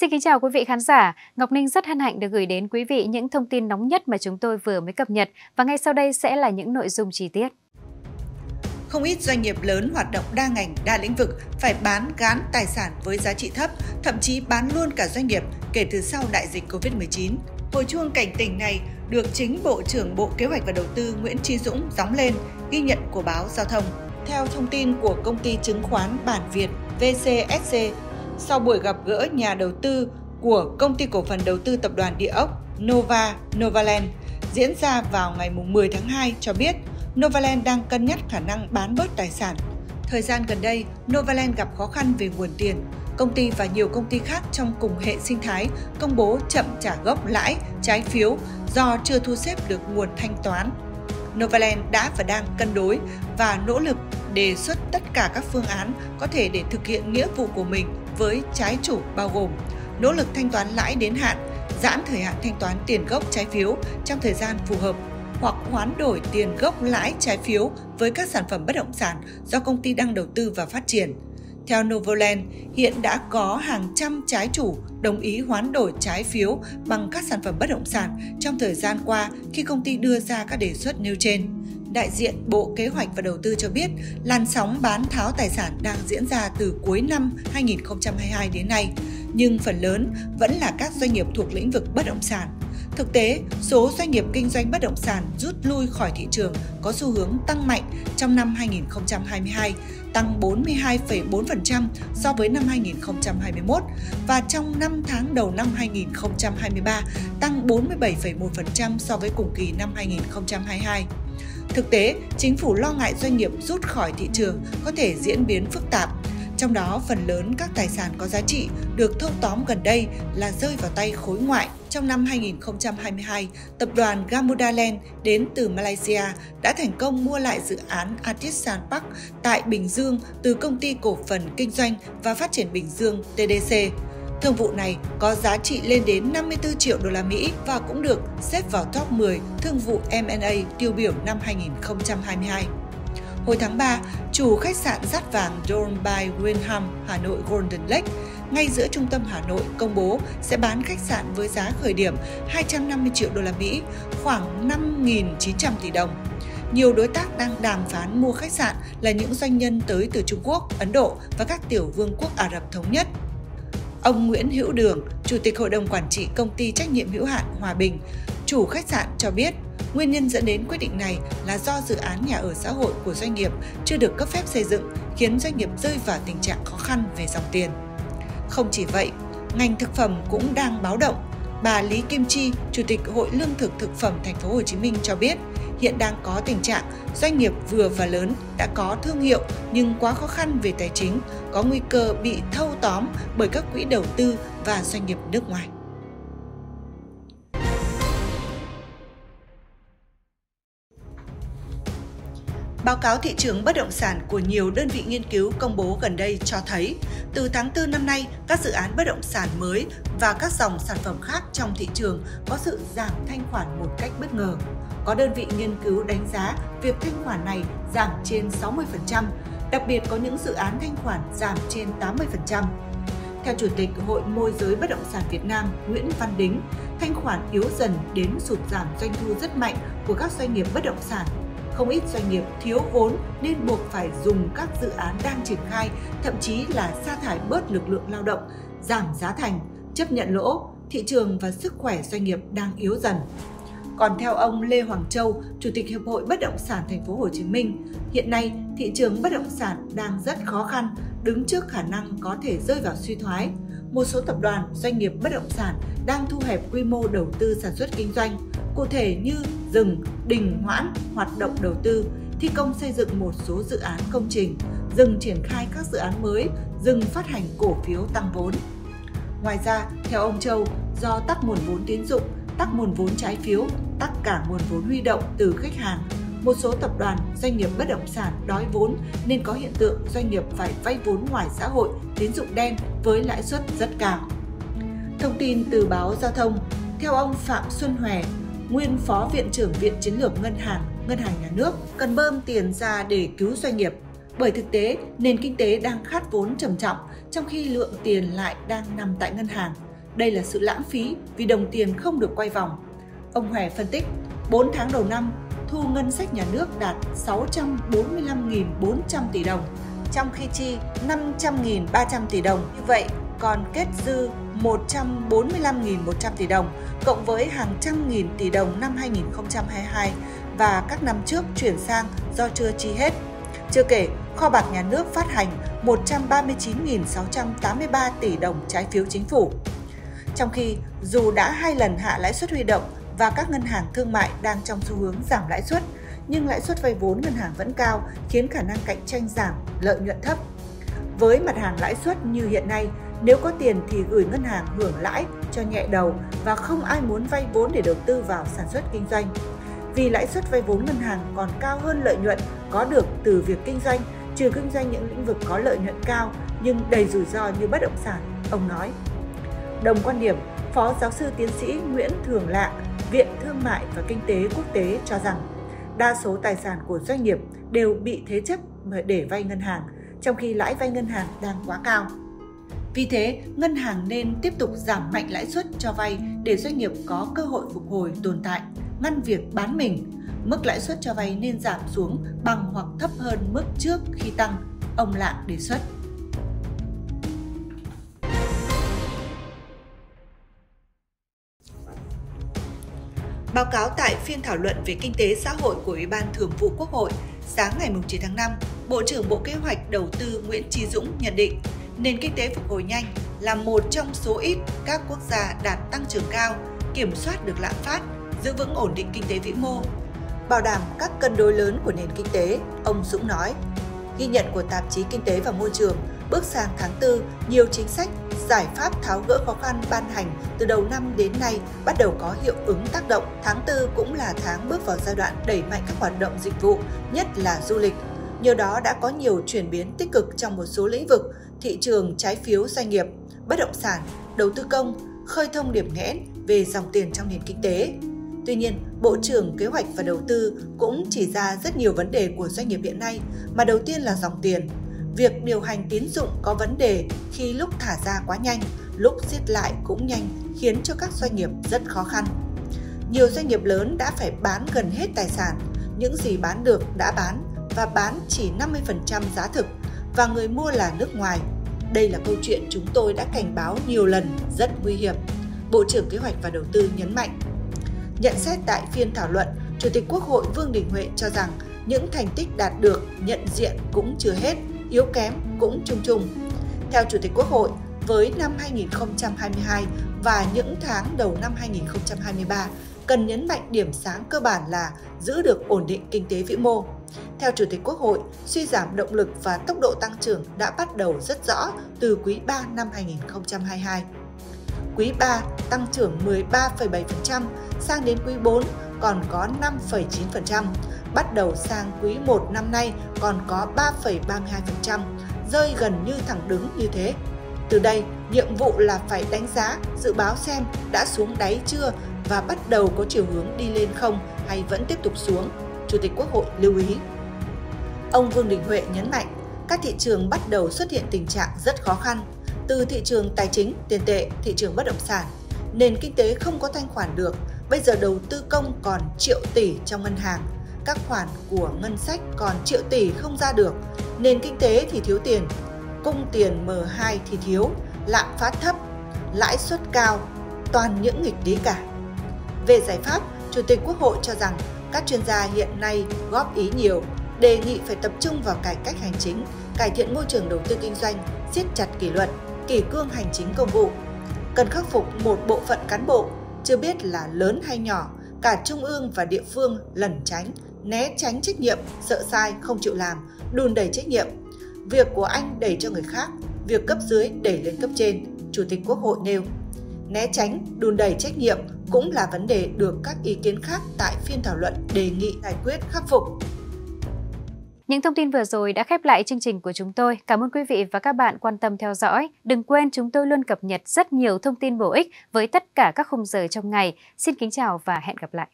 Xin kính chào quý vị khán giả. Ngọc Ninh rất hân hạnh được gửi đến quý vị những thông tin nóng nhất mà chúng tôi vừa mới cập nhật và ngay sau đây sẽ là những nội dung chi tiết. Không ít doanh nghiệp lớn hoạt động đa ngành, đa lĩnh vực phải bán gán tài sản với giá trị thấp, thậm chí bán luôn cả doanh nghiệp kể từ sau đại dịch Covid-19. Hồi chuông cảnh tỉnh này được chính Bộ trưởng Bộ Kế hoạch và Đầu tư Nguyễn Trí Dũng gióng lên, ghi nhận của báo Giao thông. Theo thông tin của công ty chứng khoán Bản Việt VCSC, sau buổi gặp gỡ nhà đầu tư của công ty cổ phần đầu tư tập đoàn địa ốc Nova Novaland diễn ra vào ngày 10 tháng 2 cho biết Novaland đang cân nhắc khả năng bán bớt tài sản. Thời gian gần đây, Novaland gặp khó khăn về nguồn tiền. Công ty và nhiều công ty khác trong cùng hệ sinh thái công bố chậm trả gốc lãi, trái phiếu do chưa thu xếp được nguồn thanh toán. Novaland đã và đang cân đối và nỗ lực đề xuất tất cả các phương án có thể để thực hiện nghĩa vụ của mình với trái chủ bao gồm nỗ lực thanh toán lãi đến hạn, giãn thời hạn thanh toán tiền gốc trái phiếu trong thời gian phù hợp hoặc hoán đổi tiền gốc lãi trái phiếu với các sản phẩm bất động sản do công ty đang đầu tư và phát triển. Theo Novoland, hiện đã có hàng trăm trái chủ đồng ý hoán đổi trái phiếu bằng các sản phẩm bất động sản trong thời gian qua khi công ty đưa ra các đề xuất nêu trên đại diện Bộ Kế hoạch và Đầu tư cho biết làn sóng bán tháo tài sản đang diễn ra từ cuối năm 2022 đến nay, nhưng phần lớn vẫn là các doanh nghiệp thuộc lĩnh vực bất động sản. Thực tế, số doanh nghiệp kinh doanh bất động sản rút lui khỏi thị trường có xu hướng tăng mạnh trong năm 2022, tăng 42,4% so với năm 2021 và trong 5 tháng đầu năm 2023 tăng 47,1% so với cùng kỳ năm 2022. Thực tế, chính phủ lo ngại doanh nghiệp rút khỏi thị trường có thể diễn biến phức tạp. Trong đó, phần lớn các tài sản có giá trị được thâu tóm gần đây là rơi vào tay khối ngoại. Trong năm 2022, tập đoàn Gamuda Land đến từ Malaysia đã thành công mua lại dự án Artisan Park tại Bình Dương từ công ty cổ phần kinh doanh và phát triển Bình Dương TDC. Thương vụ này có giá trị lên đến 54 triệu đô la Mỹ và cũng được xếp vào top 10 thương vụ M&A tiêu biểu năm 2022. Hồi tháng 3, chủ khách sạn Dát Vàng Dorn by Wyndham Hà Nội Golden Lake ngay giữa trung tâm Hà Nội công bố sẽ bán khách sạn với giá khởi điểm 250 triệu đô la Mỹ, khoảng 5.900 tỷ đồng. Nhiều đối tác đang đàm phán mua khách sạn là những doanh nhân tới từ Trung Quốc, Ấn Độ và các tiểu vương quốc Ả Rập Thống Nhất. Ông Nguyễn Hữu Đường, Chủ tịch Hội đồng Quản trị Công ty Trách nhiệm hữu hạn Hòa Bình, chủ khách sạn cho biết, nguyên nhân dẫn đến quyết định này là do dự án nhà ở xã hội của doanh nghiệp chưa được cấp phép xây dựng, khiến doanh nghiệp rơi vào tình trạng khó khăn về dòng tiền. Không chỉ vậy, ngành thực phẩm cũng đang báo động. Bà Lý Kim Chi, Chủ tịch Hội Lương thực Thực phẩm Thành phố Hồ Chí Minh cho biết, hiện đang có tình trạng doanh nghiệp vừa và lớn đã có thương hiệu nhưng quá khó khăn về tài chính, có nguy cơ bị thâu tóm bởi các quỹ đầu tư và doanh nghiệp nước ngoài. Báo cáo thị trường bất động sản của nhiều đơn vị nghiên cứu công bố gần đây cho thấy, từ tháng 4 năm nay, các dự án bất động sản mới và các dòng sản phẩm khác trong thị trường có sự giảm thanh khoản một cách bất ngờ. Có đơn vị nghiên cứu đánh giá việc thanh khoản này giảm trên 60%, đặc biệt có những dự án thanh khoản giảm trên 80%. Theo Chủ tịch Hội Môi giới Bất động sản Việt Nam Nguyễn Văn Đính, thanh khoản yếu dần đến sụt giảm doanh thu rất mạnh của các doanh nghiệp bất động sản không ít doanh nghiệp thiếu vốn nên buộc phải dùng các dự án đang triển khai, thậm chí là sa thải bớt lực lượng lao động, giảm giá thành, chấp nhận lỗ, thị trường và sức khỏe doanh nghiệp đang yếu dần. Còn theo ông Lê Hoàng Châu, Chủ tịch Hiệp hội Bất động sản Thành phố Hồ Chí Minh, hiện nay thị trường bất động sản đang rất khó khăn, đứng trước khả năng có thể rơi vào suy thoái. Một số tập đoàn, doanh nghiệp bất động sản đang thu hẹp quy mô đầu tư sản xuất kinh doanh, cụ thể như dừng, đình hoãn hoạt động đầu tư, thi công xây dựng một số dự án công trình, dừng triển khai các dự án mới, dừng phát hành cổ phiếu tăng vốn. Ngoài ra, theo ông Châu, do tắc nguồn vốn tín dụng, tắc nguồn vốn trái phiếu, tắc cả nguồn vốn huy động từ khách hàng, một số tập đoàn, doanh nghiệp bất động sản đói vốn nên có hiện tượng doanh nghiệp phải vay vốn ngoài xã hội, tín dụng đen với lãi suất rất cao. Thông tin từ báo Giao thông, theo ông Phạm Xuân Hòe, nguyên Phó Viện trưởng Viện Chiến lược Ngân hàng, Ngân hàng Nhà nước, cần bơm tiền ra để cứu doanh nghiệp. Bởi thực tế, nền kinh tế đang khát vốn trầm trọng, trong khi lượng tiền lại đang nằm tại ngân hàng – Đây là sự lãng phí vì đồng tiền không được quay vòng. Ông Hòe phân tích, 4 tháng đầu năm, thu ngân sách nhà nước đạt 645.400 tỷ đồng, trong khi chi 500.300 tỷ đồng. Như vậy, còn kết dư 145.100 tỷ đồng, cộng với hàng trăm nghìn tỷ đồng năm 2022 và các năm trước chuyển sang do chưa chi hết. Chưa kể, kho bạc nhà nước phát hành 139.683 tỷ đồng trái phiếu chính phủ. Trong khi dù đã hai lần hạ lãi suất huy động và các ngân hàng thương mại đang trong xu hướng giảm lãi suất, nhưng lãi suất vay vốn ngân hàng vẫn cao khiến khả năng cạnh tranh giảm, lợi nhuận thấp. Với mặt hàng lãi suất như hiện nay, nếu có tiền thì gửi ngân hàng hưởng lãi cho nhẹ đầu và không ai muốn vay vốn để đầu tư vào sản xuất kinh doanh. Vì lãi suất vay vốn ngân hàng còn cao hơn lợi nhuận có được từ việc kinh doanh, trừ kinh doanh những lĩnh vực có lợi nhuận cao nhưng đầy rủi ro như bất động sản, ông nói. Đồng quan điểm, Phó giáo sư tiến sĩ Nguyễn Thường Lạng, Viện Thương mại và Kinh tế Quốc tế cho rằng đa số tài sản của doanh nghiệp đều bị thế chấp để vay ngân hàng, trong khi lãi vay ngân hàng đang quá cao. Vì thế, ngân hàng nên tiếp tục giảm mạnh lãi suất cho vay để doanh nghiệp có cơ hội phục hồi tồn tại, ngăn việc bán mình. Mức lãi suất cho vay nên giảm xuống bằng hoặc thấp hơn mức trước khi tăng, ông Lạng đề xuất. Báo cáo tại phiên thảo luận về kinh tế xã hội của Ủy ban Thường vụ Quốc hội sáng ngày 9 tháng 5, Bộ trưởng Bộ Kế hoạch Đầu tư Nguyễn Trí Dũng nhận định nền kinh tế phục hồi nhanh là một trong số ít các quốc gia đạt tăng trưởng cao, kiểm soát được lạm phát, giữ vững ổn định kinh tế vĩ mô, bảo đảm các cân đối lớn của nền kinh tế, ông Dũng nói. Ghi nhận của tạp chí Kinh tế và Môi trường, bước sang tháng 4, nhiều chính sách, giải pháp tháo gỡ khó khăn ban hành từ đầu năm đến nay bắt đầu có hiệu ứng tác động. Tháng 4 cũng là tháng bước vào giai đoạn đẩy mạnh các hoạt động dịch vụ, nhất là du lịch. Nhờ đó đã có nhiều chuyển biến tích cực trong một số lĩnh vực, thị trường trái phiếu doanh nghiệp, bất động sản, đầu tư công, khơi thông điểm nghẽn về dòng tiền trong nền kinh tế. Tuy nhiên, Bộ trưởng Kế hoạch và Đầu tư cũng chỉ ra rất nhiều vấn đề của doanh nghiệp hiện nay, mà đầu tiên là dòng tiền. Việc điều hành tín dụng có vấn đề khi lúc thả ra quá nhanh, lúc siết lại cũng nhanh khiến cho các doanh nghiệp rất khó khăn. Nhiều doanh nghiệp lớn đã phải bán gần hết tài sản, những gì bán được đã bán và bán chỉ 50% giá thực và người mua là nước ngoài. Đây là câu chuyện chúng tôi đã cảnh báo nhiều lần rất nguy hiểm. Bộ trưởng Kế hoạch và Đầu tư nhấn mạnh. Nhận xét tại phiên thảo luận, Chủ tịch Quốc hội Vương Đình Huệ cho rằng những thành tích đạt được nhận diện cũng chưa hết, yếu kém cũng chung chung. Theo Chủ tịch Quốc hội, với năm 2022 và những tháng đầu năm 2023, cần nhấn mạnh điểm sáng cơ bản là giữ được ổn định kinh tế vĩ mô. Theo Chủ tịch Quốc hội, suy giảm động lực và tốc độ tăng trưởng đã bắt đầu rất rõ từ quý 3 năm 2022. Quý 3 tăng trưởng 13,7%, sang đến quý 4 còn có 5,9%, bắt đầu sang quý 1 năm nay còn có 3,32%, rơi gần như thẳng đứng như thế. Từ đây, nhiệm vụ là phải đánh giá, dự báo xem đã xuống đáy chưa và bắt đầu có chiều hướng đi lên không hay vẫn tiếp tục xuống. Chủ tịch Quốc hội lưu ý. Ông Vương Đình Huệ nhấn mạnh, các thị trường bắt đầu xuất hiện tình trạng rất khó khăn, từ thị trường tài chính, tiền tệ, thị trường bất động sản. Nền kinh tế không có thanh khoản được, bây giờ đầu tư công còn triệu tỷ trong ngân hàng, các khoản của ngân sách còn triệu tỷ không ra được, nền kinh tế thì thiếu tiền, cung tiền M2 thì thiếu, lạm phát thấp, lãi suất cao, toàn những nghịch lý cả. Về giải pháp, Chủ tịch Quốc hội cho rằng các chuyên gia hiện nay góp ý nhiều, đề nghị phải tập trung vào cải cách hành chính, cải thiện môi trường đầu tư kinh doanh, siết chặt kỷ luật, kỷ cương hành chính công vụ. Cần khắc phục một bộ phận cán bộ, chưa biết là lớn hay nhỏ, cả trung ương và địa phương lẩn tránh, né tránh trách nhiệm, sợ sai, không chịu làm, đùn đẩy trách nhiệm. Việc của anh đẩy cho người khác, việc cấp dưới đẩy lên cấp trên, Chủ tịch Quốc hội nêu. Né tránh, đùn đẩy trách nhiệm cũng là vấn đề được các ý kiến khác tại phiên thảo luận đề nghị giải quyết khắc phục. Những thông tin vừa rồi đã khép lại chương trình của chúng tôi. Cảm ơn quý vị và các bạn quan tâm theo dõi. Đừng quên chúng tôi luôn cập nhật rất nhiều thông tin bổ ích với tất cả các khung giờ trong ngày. Xin kính chào và hẹn gặp lại.